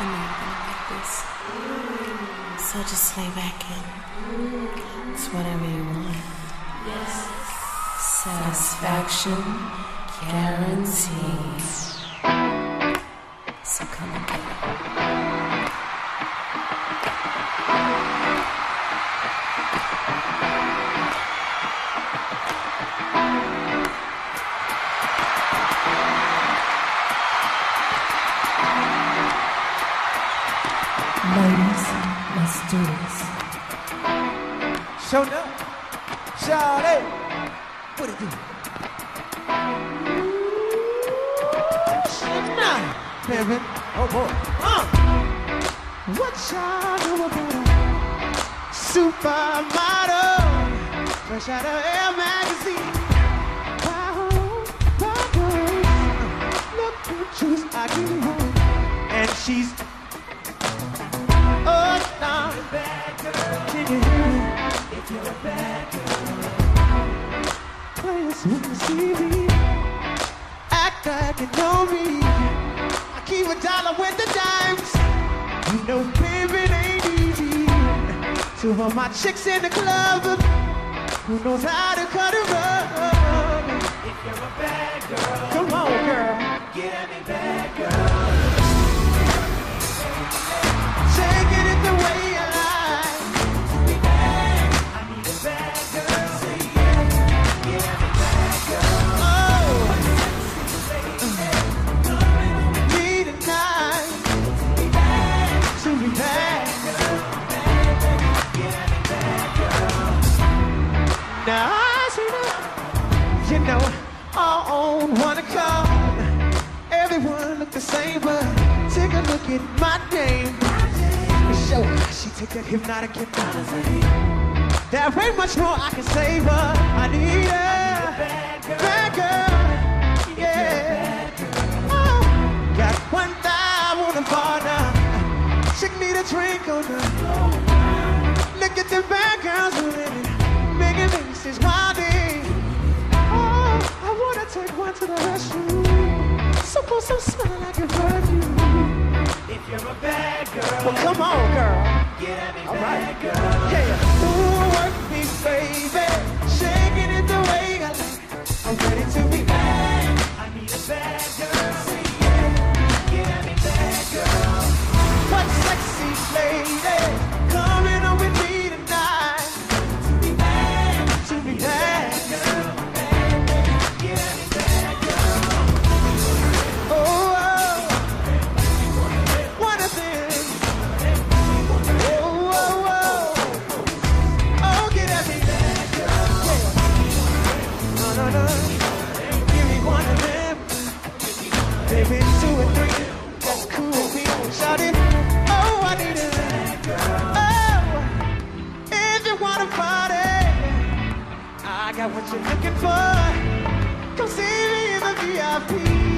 I gonna like this. So just lay back in. It's whatever you want. Yes. Satisfaction guaranteed. So come and Ladies, let's do this. Show up. Shout. What it do? Shit now. Pimpin'. Oh boy. Uh. What y'all know about a supermodel? Fresh out of Air magazine. Look who choose I can hold. And she's see me. Act like you know me. I keep a dollar with the dimes. You know, baby, ain't easy. Two of my chicks in the club. Who knows how to cut a rug? If you're a bad girl. Come on, girl. You know, I own one car. Everyone look the same, but take a look at my name. Show she take that hypnotic hypnosis. There ain't much more I can say, but I need a bad girl. Yeah. Oh, got one thigh on the bar now. Chick need a drink on the Look at the bad girls with it. Making faces while they. Wanna take one to the restroom. So Supposed to smell like a perfume. If you're a bad girl. Well, come on, girl. Get me All right. bad girl. Yeah. Oh, I need. Oh, if you want to party, I got what you're looking for. Come see me in the VIP.